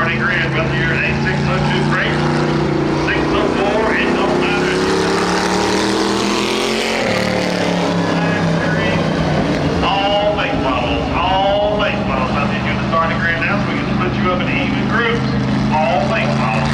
Barney Grand, brother, here at 8602 Freight, 604 and no matter. All late models, all late models. I need you to start a grand now so we can split you up in even groups. All late models.